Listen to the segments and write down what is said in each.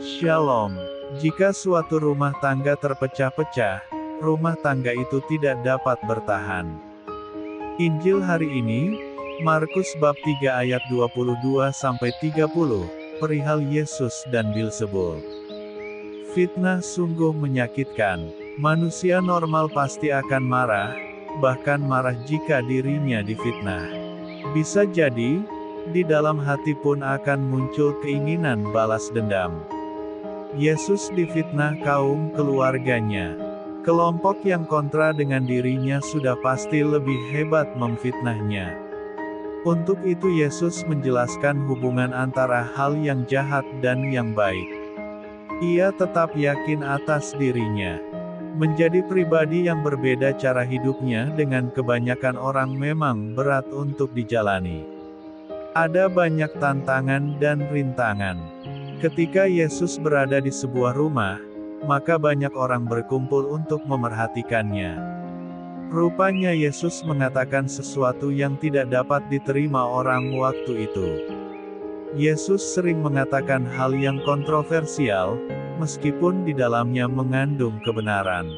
Shalom. Jika suatu rumah tangga terpecah-pecah, rumah tangga itu tidak dapat bertahan. Injil hari ini, Markus bab 3 ayat 22 sampai 30, perihal Yesus dan Bilsebul. Fitnah sungguh menyakitkan. Manusia normal pasti akan marah, bahkan marah jika dirinya difitnah. Bisa jadi, di dalam hati pun akan muncul keinginan balas dendam. Yesus difitnah kaum keluarganya. Kelompok yang kontra dengan dirinya sudah pasti lebih hebat memfitnahnya. Untuk itu Yesus menjelaskan hubungan antara hal yang jahat dan yang baik. Ia tetap yakin atas dirinya. Menjadi pribadi yang berbeda cara hidupnya dengan kebanyakan orang memang berat untuk dijalani. Ada banyak tantangan dan rintangan. Ketika Yesus berada di sebuah rumah, maka banyak orang berkumpul untuk memerhatikannya. Rupanya Yesus mengatakan sesuatu yang tidak dapat diterima orang waktu itu. Yesus sering mengatakan hal yang kontroversial, meskipun di dalamnya mengandung kebenaran.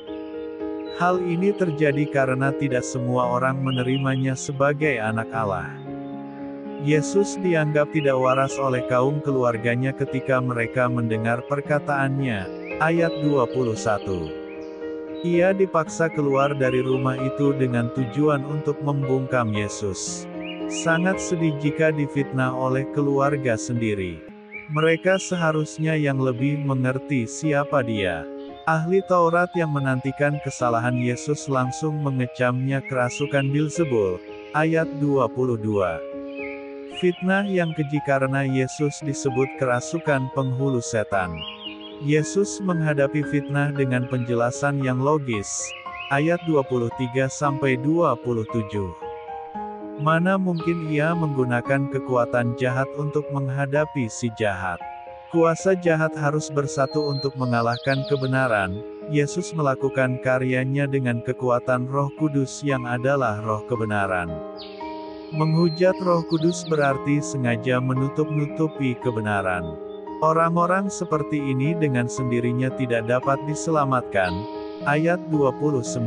Hal ini terjadi karena tidak semua orang menerimanya sebagai anak Allah. Yesus dianggap tidak waras oleh kaum keluarganya ketika mereka mendengar perkataannya. Ayat 21. Ia dipaksa keluar dari rumah itu dengan tujuan untuk membungkam Yesus. Sangat sedih jika difitnah oleh keluarga sendiri. Mereka seharusnya yang lebih mengerti siapa dia. Ahli Taurat yang menantikan kesalahan Yesus langsung mengecamnya kerasukan Bilzebul. Ayat 22. Fitnah yang keji karena Yesus disebut kerasukan penghulu setan. Yesus menghadapi fitnah dengan penjelasan yang logis. Ayat 23-27 Mana mungkin ia menggunakan kekuatan jahat untuk menghadapi si jahat. Kuasa jahat harus bersatu untuk mengalahkan kebenaran. Yesus melakukan karyanya dengan kekuatan roh kudus yang adalah roh kebenaran. Menghujat roh kudus berarti sengaja menutup-nutupi kebenaran. Orang-orang seperti ini dengan sendirinya tidak dapat diselamatkan. Ayat 29.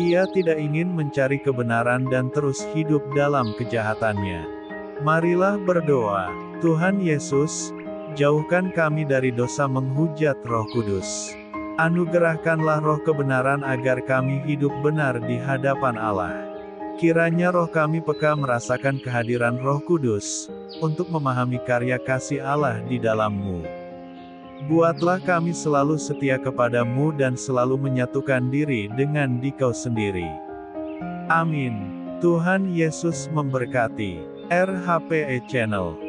Ia tidak ingin mencari kebenaran dan terus hidup dalam kejahatannya. Marilah berdoa, Tuhan Yesus, jauhkan kami dari dosa menghujat roh kudus. Anugerahkanlah roh kebenaran agar kami hidup benar di hadapan Allah. Kiranya roh kami peka merasakan kehadiran roh kudus, untuk memahami karya kasih Allah di dalammu. Buatlah kami selalu setia kepadamu dan selalu menyatukan diri dengan dikau sendiri. Amin. Tuhan Yesus memberkati. RHPE Channel